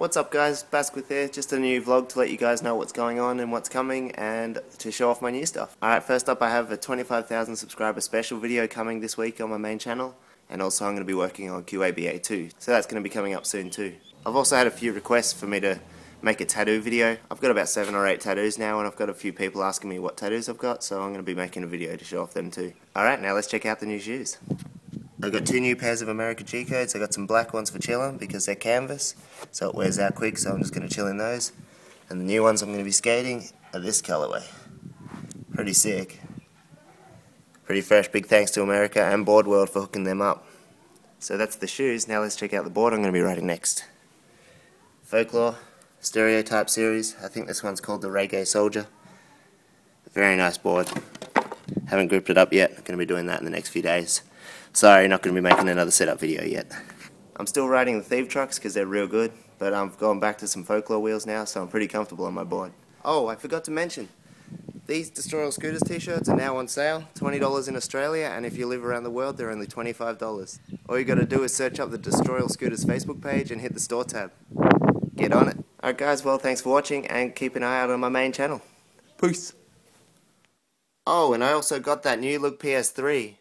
What's up guys, Baskwith here, just a new vlog to let you guys know what's going on and what's coming and to show off my new stuff. Alright, first up I have a 25,000 subscriber special video coming this week on my main channel and also I'm going to be working on QABA too, so that's going to be coming up soon too. I've also had a few requests for me to make a tattoo video. I've got about 7 or 8 tattoos now and I've got a few people asking me what tattoos I've got so I'm going to be making a video to show off them too. Alright, now let's check out the new shoes. I've got two new pairs of Emerica G codes. I got some black ones for chilling because they're canvas, so it wears out quick. So I'm just going to chill in those. And the new ones I'm going to be skating are this colorway. Pretty sick. Pretty fresh. Big thanks to Emerica and Board World for hooking them up. So that's the shoes. Now let's check out the board I'm going to be riding next. Folklore Stereotype series. I think this one's called the Reggae Soldier. Very nice board. Haven't gripped it up yet. I'm going to be doing that in the next few days. Sorry, not going to be making another setup video yet. I'm still riding the Theeve trucks because they're real good, but I'm going back to some folklore wheels now, so I'm pretty comfortable on my board. Oh, I forgot to mention, these Destroy All Scooters t-shirts are now on sale, $20 in Australia, and if you live around the world, they're only $25. All you gotta do is search up the Destroy All Scooters Facebook page and hit the store tab. Get on it. Alright guys, well thanks for watching, and keep an eye out on my main channel. Peace! Oh, and I also got that new look PS3.